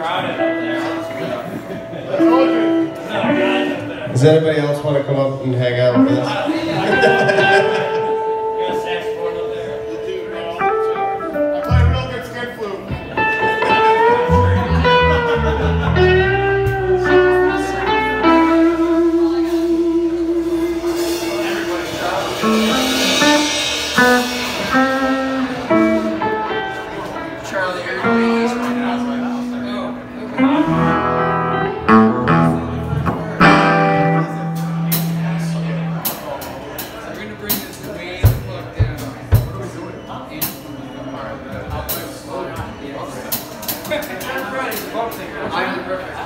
crowded up. Does anybody else want to come up and hang out with us? I'm perfect.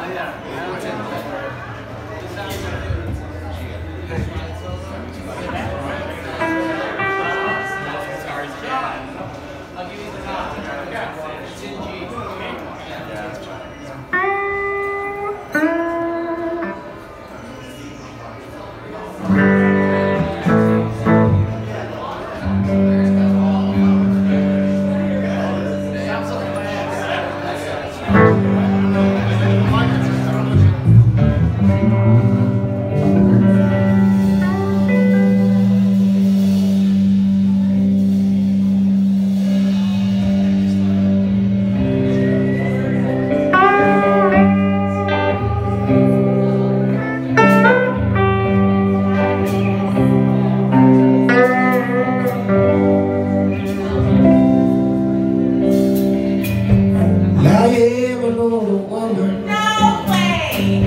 woman. No way!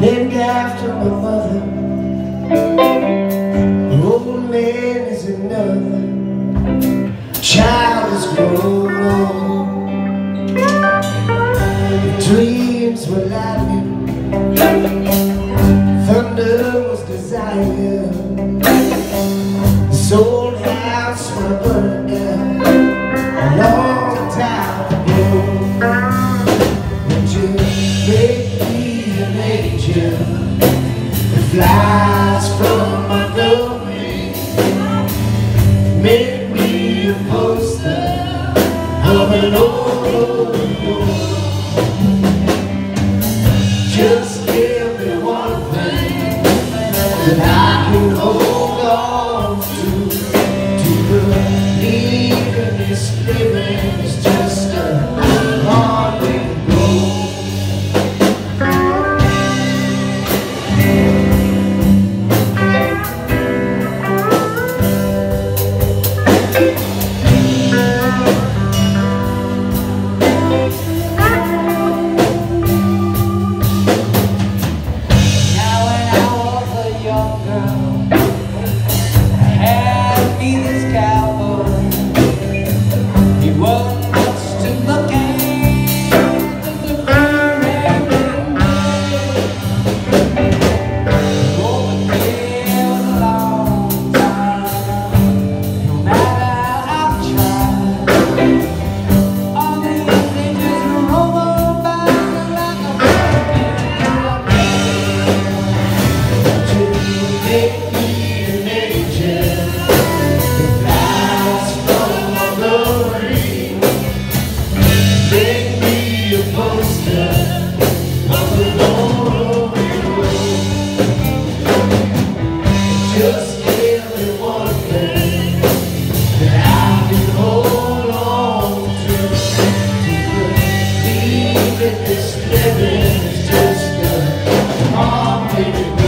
Named after my mother. The old man is another. Child is grown old. Dreams were lightning. picture flies from It is this living is just a comedy.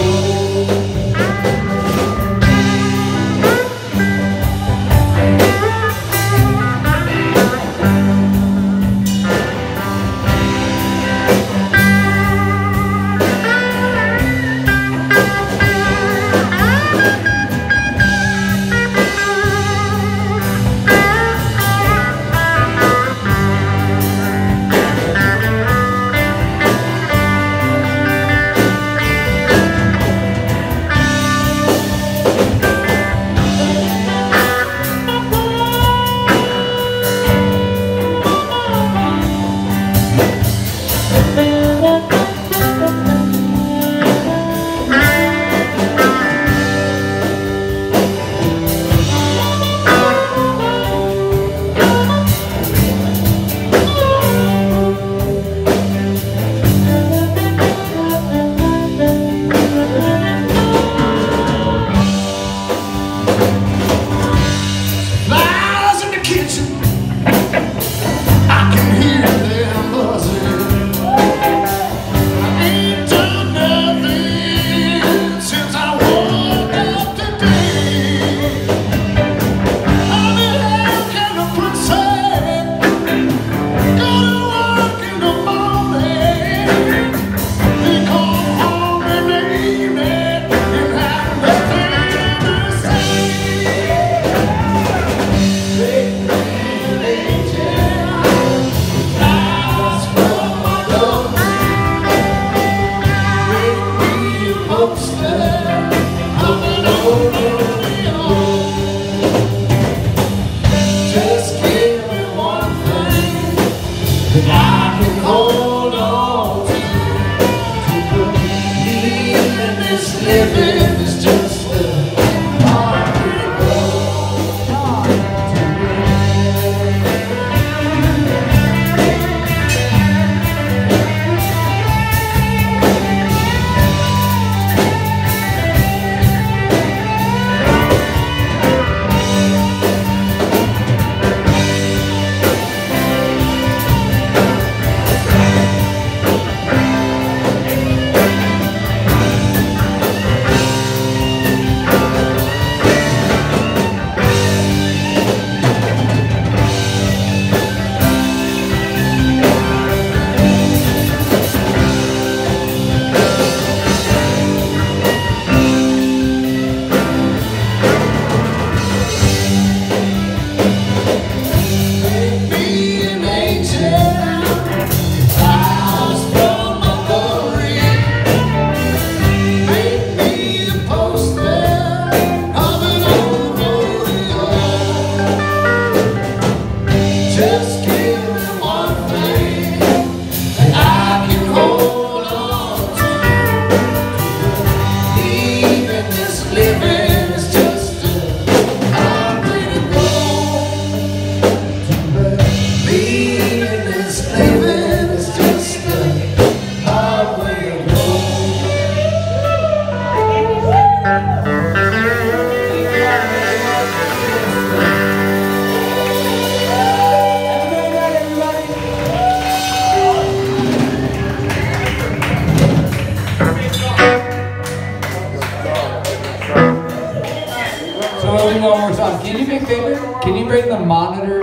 Yeah. Just monitor